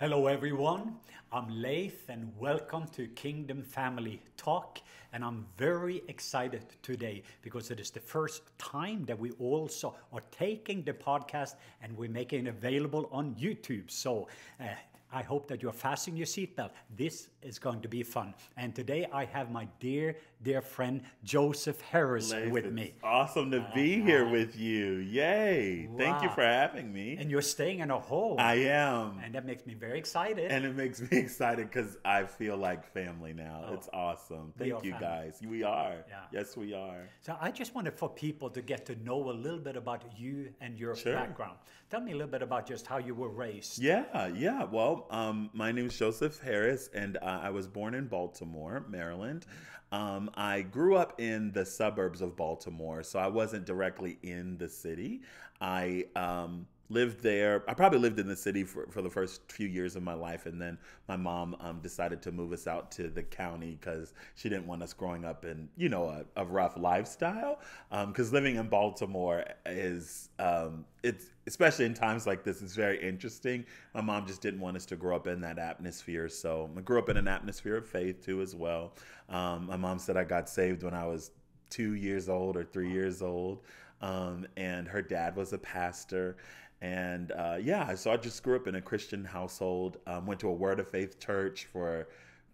Hello, everyone. I'm Leif, and welcome to Kingdom Family Talk. And I'm very excited today because it is the first time that we also are taking the podcast and we're making it available on YouTube. So uh, I hope that you're fastening your seatbelt. This is going to be fun. And today I have my dear, dear friend Joseph Harris Leif, with it's me. Awesome to be here with you. Yay. Thank you for having me. And you're staying in a home. I am. and that makes me very excited. And it makes me excited because I feel like family now. Oh. It's awesome. Thank you family. guys. We are. Yeah. Yes, we are. So I just wanted for people to get to know a little bit about you and your Sure. background. Tell me a little bit about just how you were raised. Yeah, yeah. Well, um, my name is Joseph Harris, and uh, I was born in Baltimore, Maryland. Um, I grew up in the suburbs of Baltimore, so I wasn't directly in the city. I um, lived there. I probably lived in the city for, for the first few years of my life, and then my mom um, decided to move us out to the county because she didn't want us growing up in, you know, a, a rough lifestyle. Because living in Baltimore is, um, it's especially in times like this, it's very interesting. My mom just didn't want us to grow up in that atmosphere, so I grew up in an atmosphere of faith too, as well. Um, my mom said I got saved when I was two years old or three years old. Um, and her dad was a pastor. And uh, yeah, so I just grew up in a Christian household, um, went to a Word of Faith church for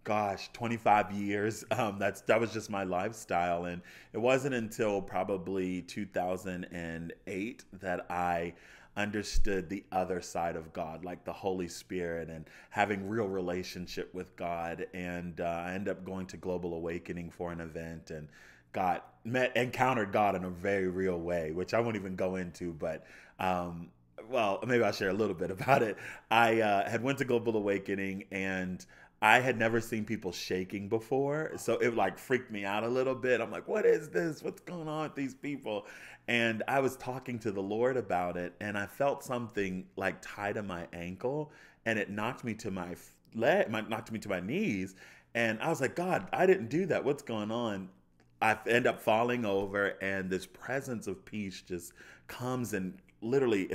gosh 25 years. Um, that's that was just my lifestyle. And it wasn't until probably 2008 that i understood the other side of god like the holy spirit and having real relationship with god. And uh, i ended up going to global awakening for an event and got met encountered god in a very real way which i won't even go into but um, well maybe i'll share a little bit about it i uh, had went to global awakening and I had never seen people shaking before, so it like freaked me out a little bit. I'm like, "What is this? What's going on with these people?" And I was talking to the Lord about it, and I felt something like tied to my ankle, and it knocked me to my leg, my, knocked me to my knees, and I was like, "God, I didn't do that. What's going on?" I end up falling over, and this presence of peace just comes and literally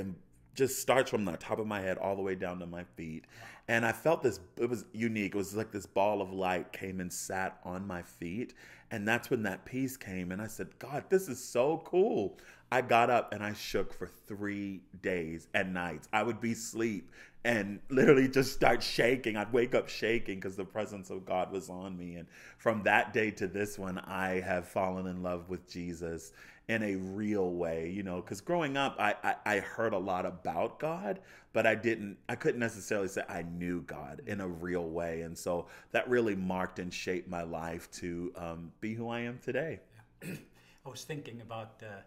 just starts from the top of my head all the way down to my feet. And I felt this, it was unique. It was like this ball of light came and sat on my feet. And that's when that peace came. And I said, God, this is so cool. I got up and I shook for three days and nights. I would be asleep and literally just start shaking. I'd wake up shaking because the presence of God was on me. And from that day to this one, I have fallen in love with Jesus in a real way, you know, because growing up, I, I, I heard a lot about God, but I didn't, I couldn't necessarily say I knew God in a real way. And so that really marked and shaped my life to um, be who I am today. I was thinking about uh,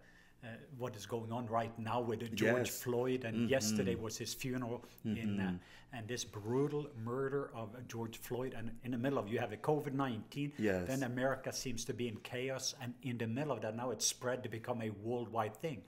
uh, what is going on right now with George Yes. Floyd, and Mm-hmm. yesterday was his funeral in, uh, and this brutal murder of George Floyd, and in the middle of you have a COVID nineteen. Yes. Then America seems to be in chaos, and in the middle of that now it's spread to become a worldwide thing.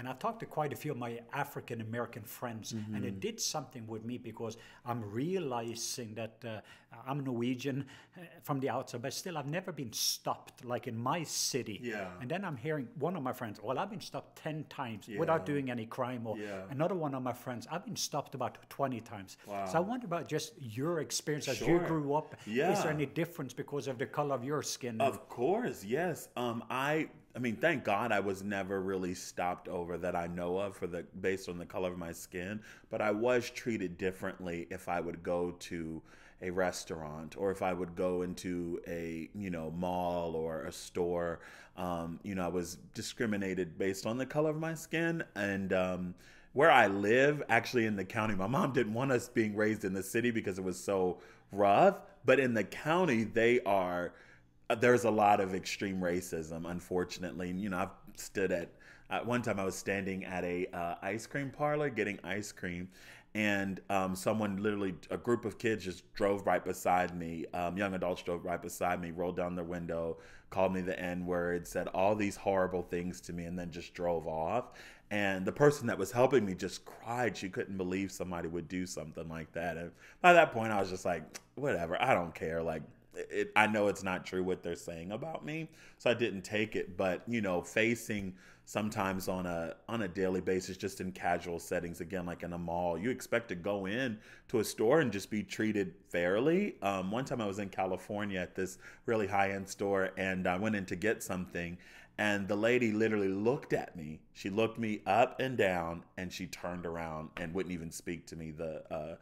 And I talked to quite a few of my African American friends, and Mm-hmm. it did something with me because I'm realizing that uh, I'm Norwegian uh, from the outside, but still I've never been stopped like in my city. Yeah. And then I'm hearing one of my friends, well, I've been stopped 10 times without doing any crime. Or Yeah. another one of my friends, I've been stopped about 20 times. Wow. So I wonder about just your experience as you grew up. Is Yeah. there any difference because of the color of your skin? Of course, yes. Um, I, I mean, thank God I was never really stopped over that I know of for the based on the color of my skin. But I was treated differently if I would go to a restaurant or if I would go into a you know mall or a store. Um, you know, I was discriminated based on the color of my skin and. Um, where I live, actually in the county, my mom didn't want us being raised in the city because it was so rough. But in the county, they are there's a lot of extreme racism, unfortunately. You know, I've stood at at one time I was standing at a uh, ice cream parlor getting ice cream, and um, someone literally a group of kids just drove right beside me. Um, young adults drove right beside me, rolled down their window, called me the N word, said all these horrible things to me, and then just drove off. And the person that was helping me just cried. She couldn't believe somebody would do something like that. And by that point, I was just like, whatever, I don't care. Like, it, I know it's not true what they're saying about me, so I didn't take it. But you know, facing sometimes on a on a daily basis, just in casual settings, again, like in a mall, you expect to go in to a store and just be treated fairly. Um, one time I was in California at this really high end store, and I went in to get something. And the lady literally looked at me. She looked me up and down, and she turned around and wouldn't even speak to me. The uh,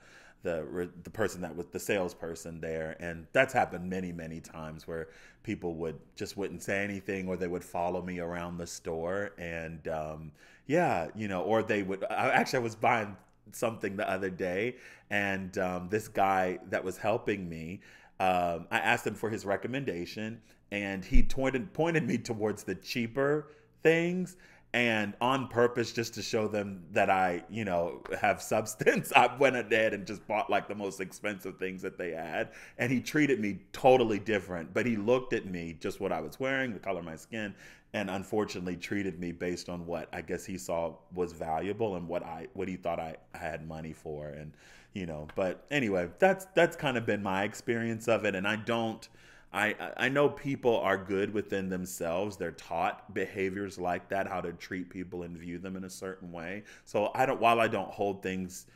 the the person that was the salesperson there, and that's happened many many times where people would just wouldn't say anything, or they would follow me around the store, and um, yeah, you know, or they would. I, actually, I was buying something the other day, and um, this guy that was helping me, um, I asked him for his recommendation, and he pointed pointed me towards the cheaper things and on purpose just to show them that I, you know, have substance, I went ahead and just bought like the most expensive things that they had. And he treated me totally different, but he looked at me just what I was wearing, the color of my skin, and unfortunately treated me based on what I guess he saw was valuable and what I what he thought I, had money for. And, you know, but anyway, that's that's kind of been my experience of it. And I don't I, I know people are good within themselves. They're taught behaviors like that, how to treat people and view them in a certain way. So I don't, while I don't hold things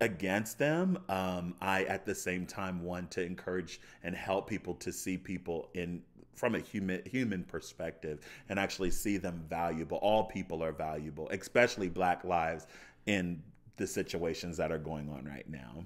against them, um, I at the same time want to encourage and help people to see people in from a human human perspective and actually see them valuable. All people are valuable, especially Black lives in the situations that are going on right now.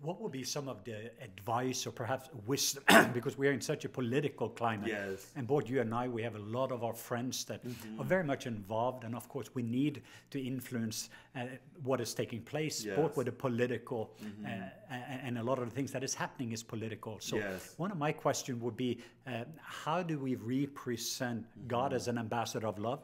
What would be some of the advice or perhaps wisdom, because we are in such a political climate. Yes. And both you and I, we have a lot of our friends that mm-hmm. are very much involved. And of course, we need to influence uh, what is taking place, yes. both with the political mm-hmm. uh, and a lot of the things that is happening is political. So yes. one of my questions would be, uh, how do we represent mm-hmm. God as an ambassador of love?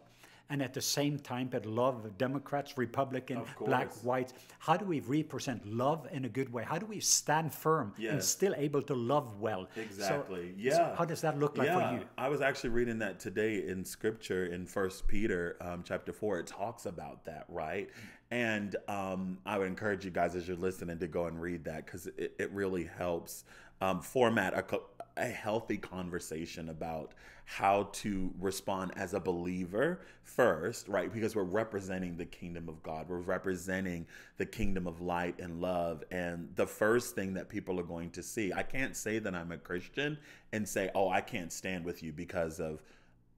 And at the same time but love Democrats, Republicans, black, white. How do we represent love in a good way? How do we stand firm yes. and still able to love well? Exactly. So, yeah. So how does that look like yeah. for you? I was actually reading that today in Scripture in First Peter um, chapter four. It talks about that, right? And um, I would encourage you guys as you're listening to go and read that because it, it really helps um, format a, a healthy conversation about how to respond as a believer first, right? Because we're representing the kingdom of God. We're representing the kingdom of light and love. And the first thing that people are going to see, I can't say that I'm a Christian and say, oh, I can't stand with you because of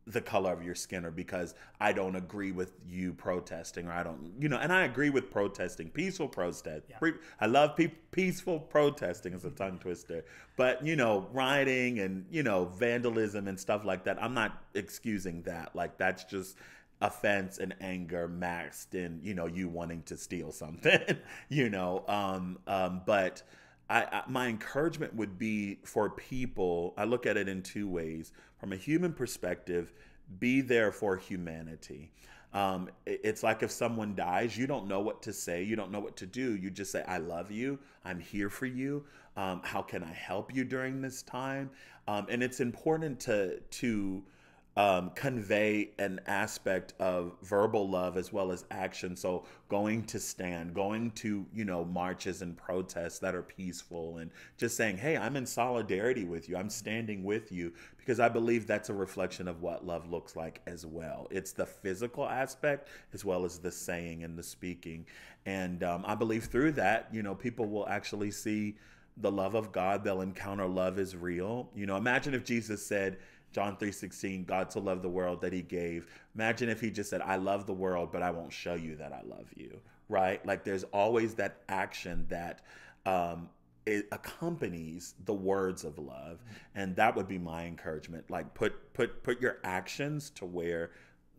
the color of your skin or because I don't agree with you protesting or I don't, you know, and I agree with protesting, peaceful protest. Yeah. I love pe- peaceful protesting as a tongue twister, but you know, rioting and, you know, vandalism and stuff like that, I'm not excusing that. Like that's just offense and anger maxed in, you know, you wanting to steal something, you know, um, um, but I, I, my encouragement would be for people. I look at it in two ways. From a human perspective, be there for humanity. Um, it, it's like if someone dies, you don't know what to say, you don't know what to do. You just say, "I love you. I'm here for you. Um, how can I help you during this time?" Um, and it's important to to um, convey an aspect of verbal love as well as action. So going to stand, going to, you know, marches and protests that are peaceful and just saying, hey, I'm in solidarity with you. I'm standing with you because I believe that's a reflection of what love looks like as well. It's the physical aspect as well as the saying and the speaking. And um, I believe through that, you know, people will actually see the love of God. They'll encounter love is real. You know, imagine if Jesus said, John 3:16, God so loved the world that he gave. Imagine if he just said, I love the world, but I won't show you that I love you. Right? Like there's always that action that um, it accompanies the words of love. And that would be my encouragement. Like put put put your actions to where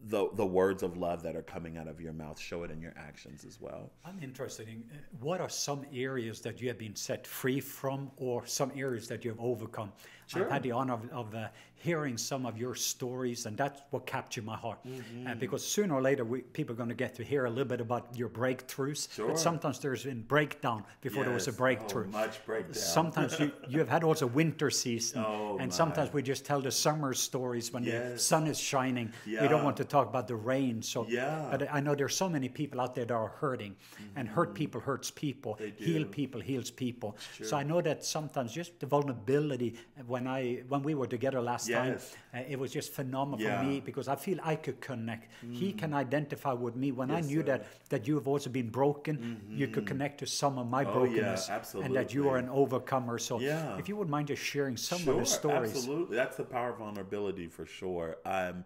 the the words of love that are coming out of your mouth show it in your actions as well i'm interested in what are some areas that you have been set free from or some areas that you have overcome I've had the honor of, of uh, hearing some of your stories, and that's what captured my heart. Uh, because sooner or later, we, people are going to get to hear a little bit about your breakthroughs. Sure. But sometimes there's been breakdown before there was a breakthrough. Oh, much breakdown. Sometimes you, you have had also winter season, Oh, and my. sometimes we just tell the summer stories when the sun is shining. Yeah. We don't want to talk about the rain. So, Yeah. but I know there's so many people out there that are hurting, and hurt people hurts people. Mm-hmm. Heal people heals people. So I know that sometimes just the vulnerability. When I when we were together last Yes. time, uh, it was just phenomenal Yeah. Mm. for me because I feel I could connect. He can identify with me when I knew sir. that that you have also been broken. You could connect to some of my Oh, yeah, brokenness, and that you are an overcomer. So Yeah. if you would mind just sharing some sure, of the stories. Absolutely, that's the power of vulnerability for sure. Um,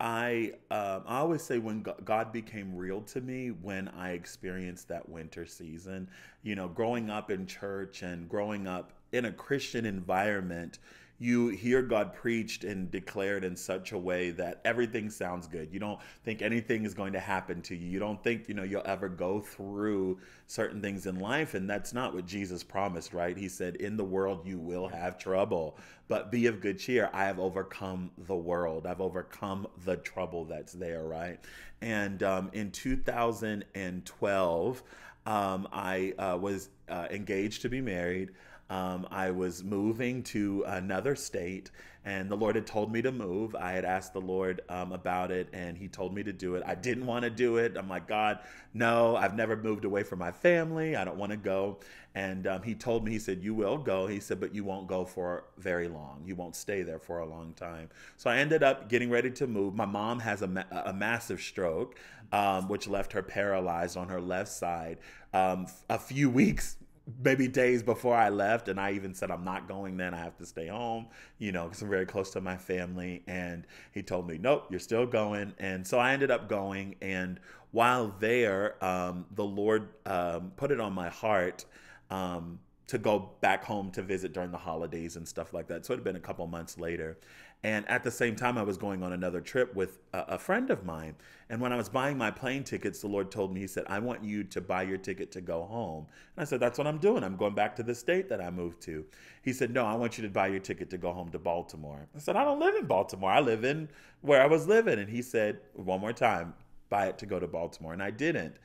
I um, I always say when God became real to me when I experienced that winter season. You know, growing up in church and growing up in a Christian environment. You hear God preached and declared in such a way that everything sounds good. You don't think anything is going to happen to you. You don't think, you know, you'll ever go through certain things in life. And that's not what Jesus promised, right? He said, In the world you will have trouble, but be of good cheer. I have overcome the world. I've overcome the trouble that's there, right? And um, in 2012, um, I uh, was uh, engaged to be married. Um, I was moving to another state, and the Lord had told me to move. I had asked the Lord um, about it, and He told me to do it. I didn't want to do it. I'm like, God, no, I've never moved away from my family. I don't want to go. And um, He told me, He said, You will go. He said, But you won't go for very long. You won't stay there for a long time. So I ended up getting ready to move. My mom has a, ma- a massive stroke, um, which left her paralyzed on her left side. Um, a few weeks maybe days before I left, and I even said I'm not going. Then I have to stay home, you know, because I'm very close to my family. And he told me, "Nope, you're still going." And so I ended up going. And while there, um, the Lord um, put it on my heart. Um, to go back home to visit during the holidays and stuff like that. So it had been a couple months later. And at the same time, I was going on another trip with a, a friend of mine. And when I was buying my plane tickets, the Lord told me, He said, I want you to buy your ticket to go home. And I said, That's what I'm doing. I'm going back to the state that I moved to. He said, No, I want you to buy your ticket to go home to Baltimore. I said, I don't live in Baltimore. I live in where I was living. And he said, One more time, buy it to go to Baltimore. And I didn't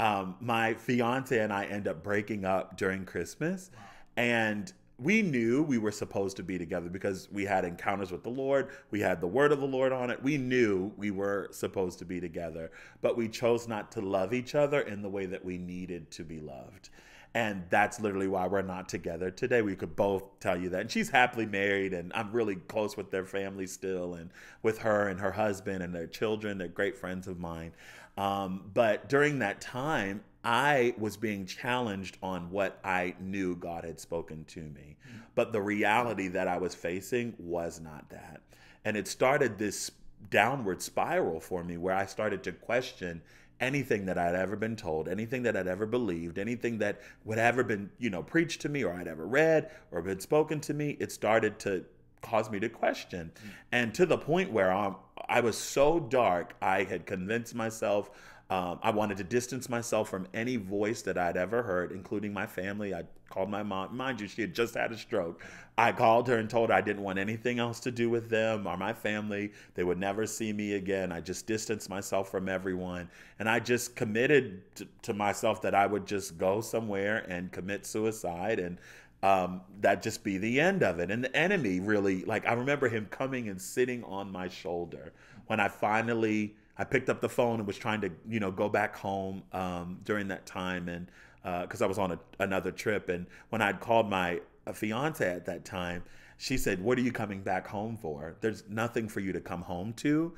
um, my fiance and I end up breaking up during Christmas. And we knew we were supposed to be together because we had encounters with the Lord. We had the word of the Lord on it. We knew we were supposed to be together, but we chose not to love each other in the way that we needed to be loved. And that's literally why we're not together today. We could both tell you that. And she's happily married, and I'm really close with their family still, and with her and her husband and their children. They're great friends of mine. Um, but during that time, I was being challenged on what I knew God had spoken to me. But the reality that I was facing was not that. And it started this downward spiral for me where I started to question anything that I'd ever been told, anything that I'd ever believed, anything that would ever been, you know, preached to me or I'd ever read or been spoken to me, it started to cause me to question. And to the point where um, I was so dark, I had convinced myself um, I wanted to distance myself from any voice that I'd ever heard, including my family. I called my mom. Mind you, she had just had a stroke. I called her and told her I didn't want anything else to do with them or my family. They would never see me again. I just distanced myself from everyone. And I just committed to, to myself that I would just go somewhere and commit suicide and um, that just be the end of it. And the enemy really, like, I remember him coming and sitting on my shoulder when I finally I picked up the phone and was trying to, you know, go back home um, during that time, and because uh, I was on a, another trip, and when I'd called my uh, fiance at that time, she said, "What are you coming back home for? There's nothing for you to come home to."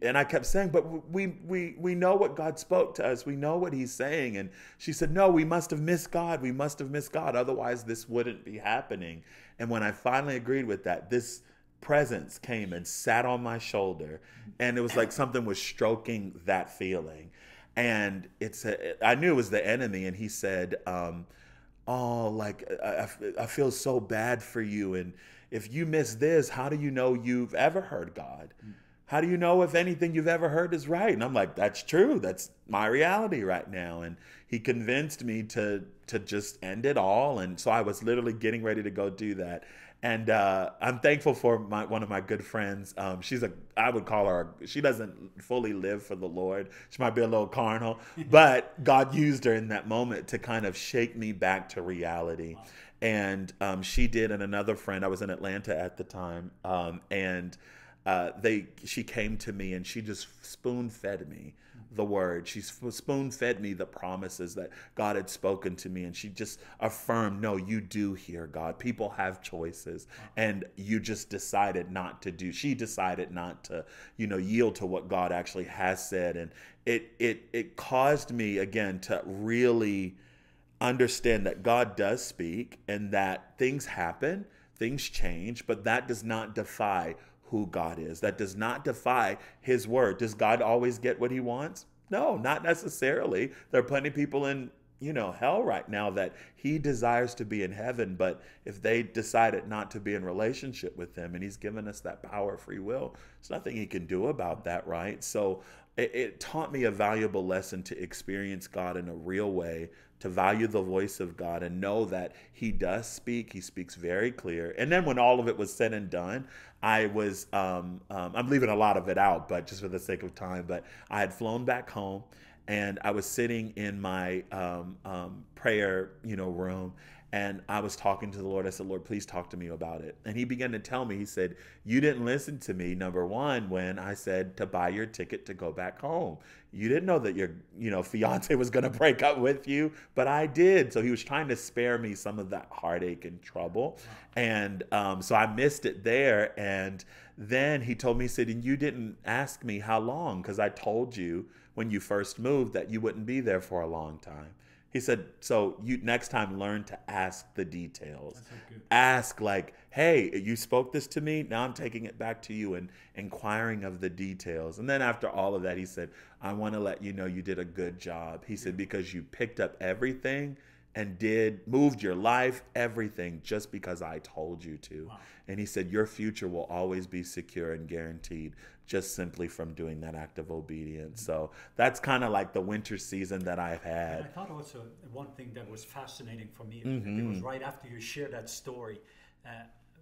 And I kept saying, "But we we we know what God spoke to us. We know what He's saying." And she said, "No, we must have missed God. We must have missed God. Otherwise, this wouldn't be happening." And when I finally agreed with that, this presence came and sat on my shoulder and it was like something was stroking that feeling. And it's a, i knew it was the enemy and he said um, oh like I, I feel so bad for you and if you miss this how do you know you've ever heard god? How do you know if anything you've ever heard is right? And i'm like that's true. That's my reality right now. And he convinced me to to just end it all. And so i was literally getting ready to go do that and uh, I'm thankful for my one of my good friends. Um, she's a I would call her. She doesn't fully live for the Lord. She might be a little carnal, but God used her in that moment to kind of shake me back to reality. And um, she did, and another friend. I was in Atlanta at the time, um, and uh, they she came to me and she just spoon fed me the word. She spoon fed me the promises that God had spoken to me. And she just affirmed, no, you do hear God. People have choices. And you just decided not to do. She decided not to, you know, yield to what God actually has said. And it it it caused me again to really understand that God does speak and that things happen, things change, but that does not defy who God is. That does not defy his word. Does God always get what he wants? No, not necessarily. There are plenty of people in, you know, hell right now that he desires to be in heaven, but if they decided not to be in relationship with him and he's given us that power free will, there's nothing he can do about that, right? So it, it taught me a valuable lesson to experience God in a real way to value the voice of God and know that He does speak. He speaks very clear. And then when all of it was said and done, I was, um, um, I'm leaving a lot of it out, but just for the sake of time, but I had flown back home and I was sitting in my um, um prayer, you know, room and I was talking to the Lord. I said, Lord, please talk to me about it. And he began to tell me, he said, You didn't listen to me, number one, when I said to buy your ticket to go back home. You didn't know that your, you know, fiance was gonna break up with you, but I did. So he was trying to spare me some of that heartache and trouble. And um, so I missed it there. And then he told me, he said, and you didn't ask me how long, because I told you when you first moved that you wouldn't be there for a long time. He said, so you next time learn to ask the details. Ask like, hey, you spoke this to me. Now I'm taking it back to you and inquiring of the details. And then after all of that, he said, I want to let you know you did a good job. He said, because you picked up everything and did moved your life, everything just because I told you to. Wow. And he said, Your future will always be secure and guaranteed just simply from doing that act of obedience. Mm-hmm. So that's kind of like the winter season that I've had. And I thought also one thing that was fascinating for me mm-hmm. it was right after you shared that story. Uh,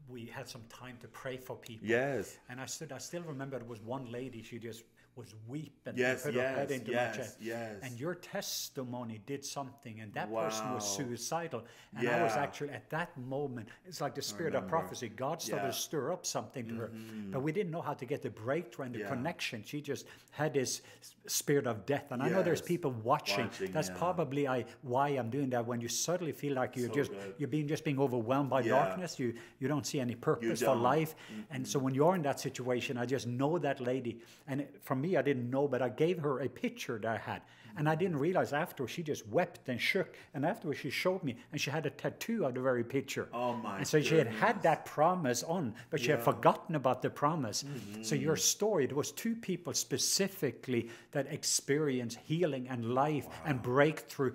we had some time to pray for people. Yes. And I stood. I still remember there was one lady. She just was weeping yes, put yes, her head into yes, my chest. Yes. And your testimony did something, and that wow. person was suicidal. And yeah. I was actually at that moment, it's like the spirit of prophecy. God started yeah. to stir up something to mm-hmm. her, but we didn't know how to get the breakthrough and the yeah. connection. She just had this spirit of death. And yes. I know there's people watching. watching That's probably I, why I'm doing that. When you suddenly feel like you're so just good. you're being just being overwhelmed by darkness, you you don't see any purpose for life. Mm-hmm. And so when you're in that situation, I just know that lady. And for me, I didn't know, but I gave her a picture that I had. And I didn't realize afterwards she just wept and shook. And afterwards she showed me, and she had a tattoo of the very picture. Oh my! And so goodness. she had had that promise on, but she yeah. had forgotten about the promise. Mm-hmm. So your story, it was two people specifically that experienced healing and life wow. and breakthrough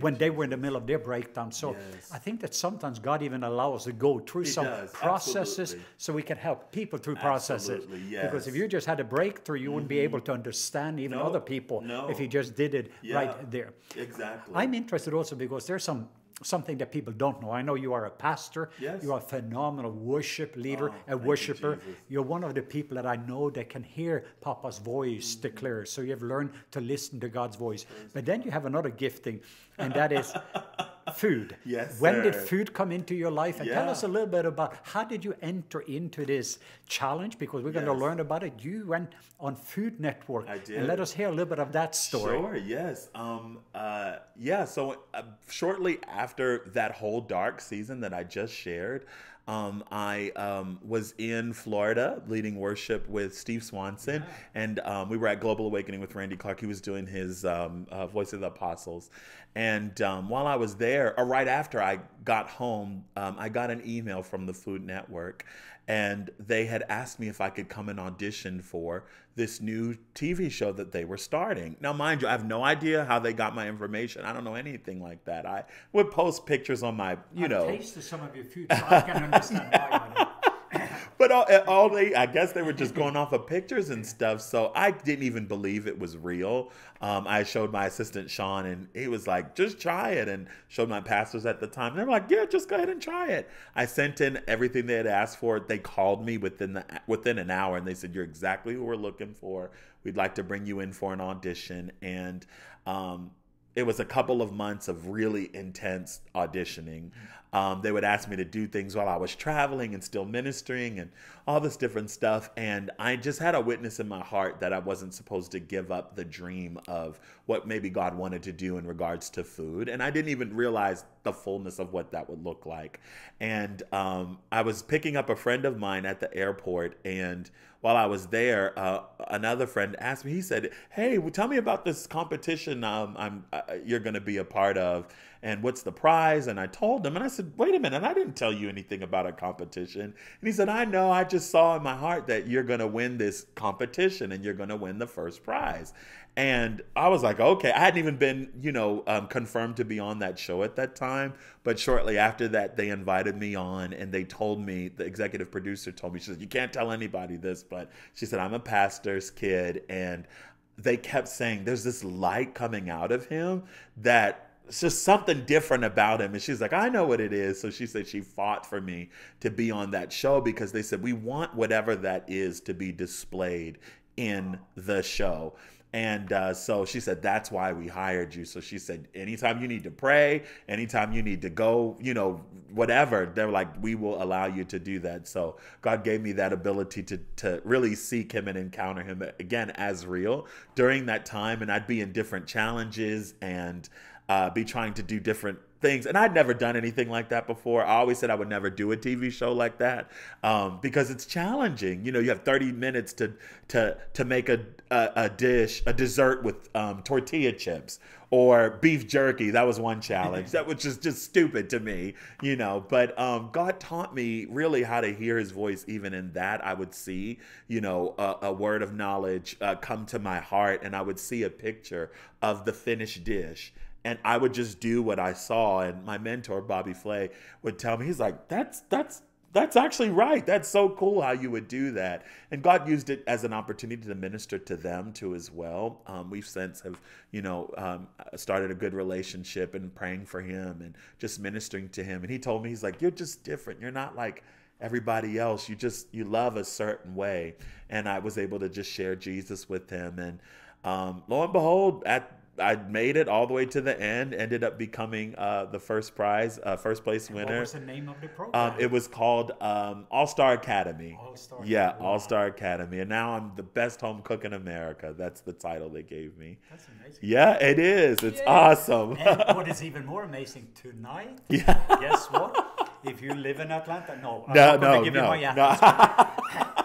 when they were in the middle of their breakdown. So yes. I think that sometimes God even allows us to go through he some does. processes Absolutely. so we can help people through processes. Yes. Because if you just had a breakthrough, you mm-hmm. wouldn't be mm-hmm. able to understand even no. other people no. if you just did it yeah. right there. Exactly. I'm interested also because there's some something that people don't know. I know you are a pastor. Yes. You are a phenomenal worship leader, oh, a worshiper. You, are one of the people that I know that can hear Papa's voice mm-hmm. declare. So you have learned to listen to God's voice. But then you have another gifting, and that is food. Yes. When sir. did food come into your life? And yeah. tell us a little bit about how did you enter into this challenge? Because we're yes. going to learn about it. You went on Food Network. I did. And let us hear a little bit of that story. Sure. Yes. Um. Uh. Yeah. So uh, shortly after that whole dark season that I just shared. Um, I um, was in Florida leading worship with Steve Swanson, yeah. and um, we were at Global Awakening with Randy Clark. He was doing his um, uh, Voice of the Apostles. And um, while I was there, or right after I got home, um, I got an email from the Food Network, and they had asked me if I could come and audition for this new TV show that they were starting. Now, mind you, I have no idea how they got my information. I don't know anything like that. I would post pictures on my, you I've know. tasted some of your food, so I can understand why. But all, all they, I guess they were just going off of pictures and stuff. So I didn't even believe it was real. Um, I showed my assistant Sean, and he was like, "Just try it," and showed my pastors at the time. And they were like, "Yeah, just go ahead and try it." I sent in everything they had asked for. They called me within the within an hour, and they said, "You're exactly who we're looking for. We'd like to bring you in for an audition." And um, it was a couple of months of really intense auditioning. Um, they would ask me to do things while I was traveling and still ministering and all this different stuff. And I just had a witness in my heart that I wasn't supposed to give up the dream of what maybe God wanted to do in regards to food. And I didn't even realize the fullness of what that would look like. And um, I was picking up a friend of mine at the airport and while I was there, uh, another friend asked me. He said, "Hey, well, tell me about this competition um, I'm uh, you're going to be a part of, and what's the prize?" And I told him, and I said, "Wait a minute, I didn't tell you anything about a competition." And he said, "I know. I just saw in my heart that you're going to win this competition, and you're going to win the first prize." And I was like, okay, I hadn't even been, you know, um, confirmed to be on that show at that time. But shortly after that, they invited me on and they told me, the executive producer told me, she said, you can't tell anybody this, but she said, I'm a pastor's kid. And they kept saying, there's this light coming out of him that it's just something different about him. And she's like, I know what it is. So she said she fought for me to be on that show because they said, we want whatever that is to be displayed in the show. And uh, so she said, that's why we hired you. So she said, anytime you need to pray, anytime you need to go, you know, whatever, they're like, we will allow you to do that. So God gave me that ability to, to really seek Him and encounter Him again as real during that time. And I'd be in different challenges and uh, be trying to do different things. And I'd never done anything like that before. I always said I would never do a TV show like that um, because it's challenging. You know, you have 30 minutes to to to make a a, a dish, a dessert with um, tortilla chips or beef jerky. That was one challenge. that was just just stupid to me, you know. But um, God taught me really how to hear His voice. Even in that, I would see, you know, a, a word of knowledge uh, come to my heart, and I would see a picture of the finished dish and I would just do what I saw. And my mentor Bobby Flay would tell me, he's like, "That's that's that's actually right. That's so cool how you would do that." And God used it as an opportunity to minister to them too as well. Um, we've since have you know um, started a good relationship and praying for him and just ministering to him. And he told me, he's like, "You're just different. You're not like." everybody else you just you love a certain way and i was able to just share jesus with him and um, lo and behold at I made it all the way to the end. Ended up becoming uh, the first prize, uh, first place winner. What was the name of the program? Um, it was called um, All Star Academy. All Star. Yeah, wow. All Star Academy, and now I'm the best home cook in America. That's the title they gave me. That's amazing. Yeah, it is. It's awesome. and what is even more amazing tonight? Yeah. Guess what? If you live in Atlanta, no, I'm no, no, no, no.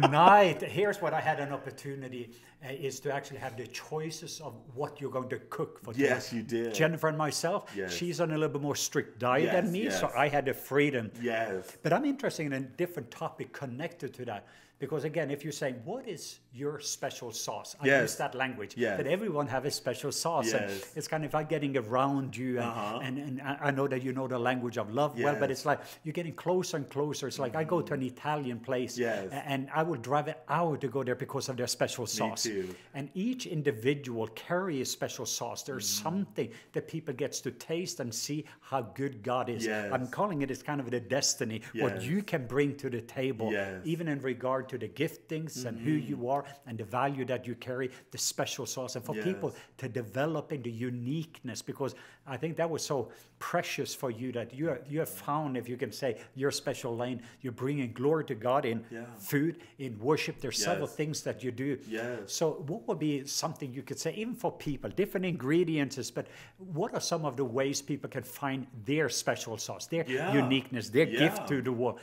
tonight, here's what I had an opportunity uh, is to actually have the choices of what you're going to cook for. Yes, you did. Jennifer and myself, yes. she's on a little bit more strict diet yes, than me, yes. so I had the freedom. Yes. But I'm interested in a different topic connected to that. Because again, if you're saying, what is your special sauce? I yes. use that language. Yes. That everyone have a special sauce. Yes. And it's kind of like getting around you. And, uh-huh. and, and I know that you know the language of love well, but it's like you're getting closer and closer. It's like mm-hmm. I go to an Italian place yes. and I will drive an hour to go there because of their special sauce. Me too. And each individual carry a special sauce. There's mm. something that people gets to taste and see how good God is. Yes. I'm calling it as kind of the destiny, what you can bring to the table, even in regard to the giftings mm-hmm. and who you are and the value that you carry, the special sauce, and for yes. people to develop in the uniqueness because I think that was so precious for you that you you have found, if you can say, your special lane. You're bringing glory to God in yeah. food, in worship. There's yes. several things that you do. Yes. So, what would be something you could say, even for people, different ingredients, but what are some of the ways people can find their special sauce, their yeah. uniqueness, their yeah. gift to the world?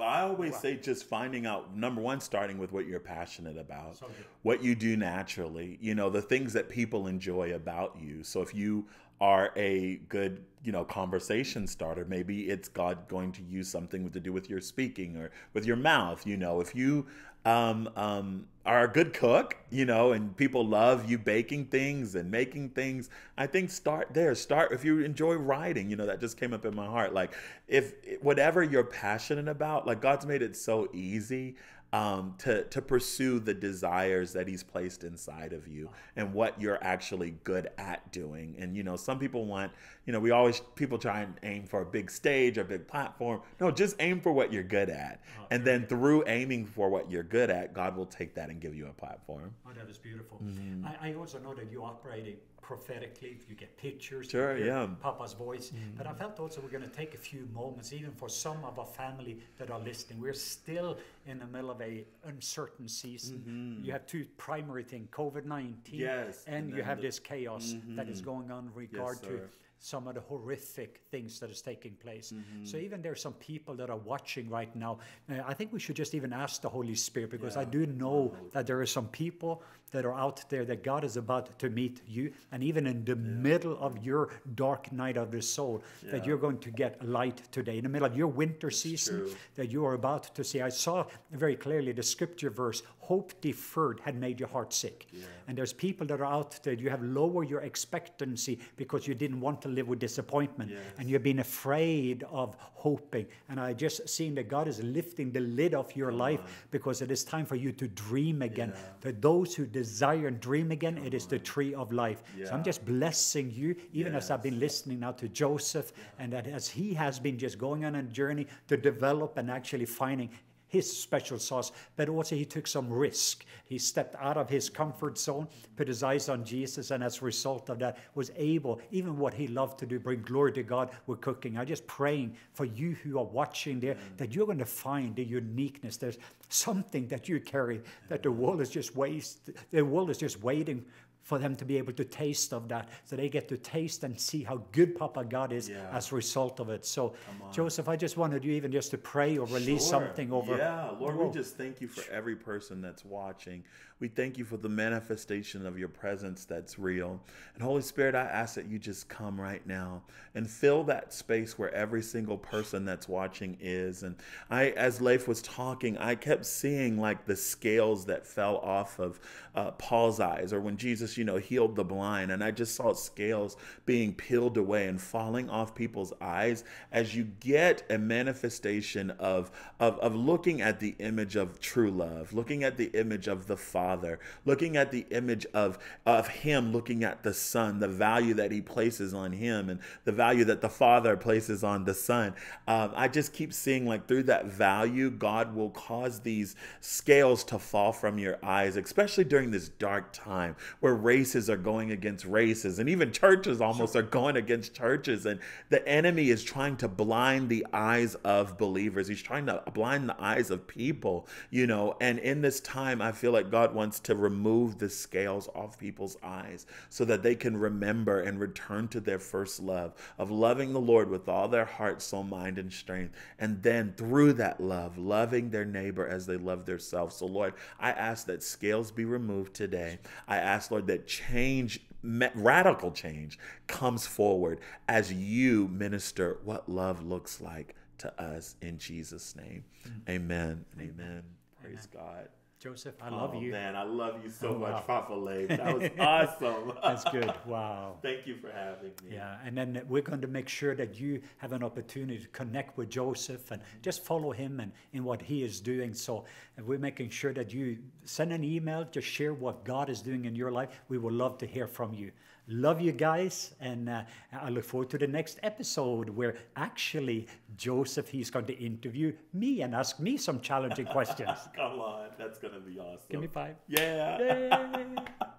I always say just finding out number one, starting with what you're passionate about, so what you do naturally, you know, the things that people enjoy about you. So if you are a good you know conversation starter maybe it's god going to use something to do with your speaking or with your mouth you know. If you um, um, are a good cook you know and people love you baking things and making things i think start there start if you enjoy writing you know that just came up in my heart like if whatever you're passionate about like god's made it so easy um, to to pursue the desires that He's placed inside of you and what you're actually good at doing. And you know, some people want, you know, we always people try and aim for a big stage or big platform. No, just aim for what you're good at, oh, and then through aiming for what you're good at, God will take that and give you a platform. Oh, that is beautiful. Mm-hmm. I, I also know that you're operating prophetically, if you get pictures, sure, yeah. Papa's voice. Mm-hmm. But I felt also we're going to take a few moments, even for some of our family that are listening. We're still in the middle of a uncertain season. Mm-hmm. You have two primary things: COVID nineteen, yes, and, and you have the, this chaos mm-hmm. that is going on in regard yes, to some of the horrific things that is taking place. Mm-hmm. So even there are some people that are watching right now. Uh, I think we should just even ask the Holy Spirit because yeah. I do know that there are some people that are out there that God is about to meet you, and even in the yeah. middle of your dark night of the soul, that you're going to get light today. In the middle of your winter That's season, true. that you are about to see. I saw very clearly the scripture verse hope deferred had made your heart sick. And there's people that are out there, you have lowered your expectancy because you didn't want to live with disappointment. Yes. And you've been afraid of hoping. And I just seen that God is lifting the lid off your Come life on. because it is time for you to dream again. Yeah. For those who desire and dream again, Come it is on. the tree of life. Yeah. So I'm just blessing you, even yes. as I've been listening now to Joseph, and that as he has been just going on a journey to develop and actually finding his special sauce, but also he took some risk. He stepped out of his comfort zone, put his eyes on Jesus, and as a result of that, was able, even what he loved to do, bring glory to God with cooking. I'm just praying for you who are watching there mm. that you're going to find the uniqueness. There's something that you carry that the world is just waste. The world is just waiting for them to be able to taste of that so they get to taste and see how good papa god is yeah. as a result of it. So joseph i just wanted you even just to pray or release sure. something over yeah. Lord we oh. just thank you for every person that's watching we thank you for the manifestation of your presence that's real. And holy spirit i ask that you just come right now and fill that space where every single person that's watching is. And i as leif was talking i kept seeing like the scales that fell off of uh, paul's eyes or when jesus you know, healed the blind. And I just saw scales being peeled away and falling off people's eyes as you get a manifestation of, of, of looking at the image of true love, looking at the image of the Father, looking at the image of, of Him, looking at the Son, the value that He places on Him and the value that the Father places on the Son. Um, I just keep seeing like through that value, God will cause these scales to fall from your eyes, especially during this dark time where races are going against races and even churches almost are going against churches. And the enemy is trying to blind the eyes of believers. He's trying to blind the eyes of people you know. And in this time i feel like god wants to remove the scales off people's eyes so that they can remember and return to their first love of loving the lord with all their heart soul mind and strength and then through that love loving their neighbor as they love themselves so lord i ask that scales be removed today i ask lord that change, radical change, comes forward as you minister what love looks like to us in Jesus' name. Mm-hmm. Amen and amen. Praise amen. God. Joseph, I love oh, you. man, I love you so oh, much, wow. Papa Leif. That was awesome. That's good. Wow. Thank you for having me. Yeah, and then we're going to make sure that you have an opportunity to connect with Joseph and mm-hmm. just follow him and in what he is doing. So we're making sure that you send an email, just share what God is doing in your life. We would love to hear from you. Love you guys, and uh, I look forward to the next episode where actually Joseph he's going to interview me and ask me some challenging questions. Come on, that's gonna be awesome. Give me five. Yeah.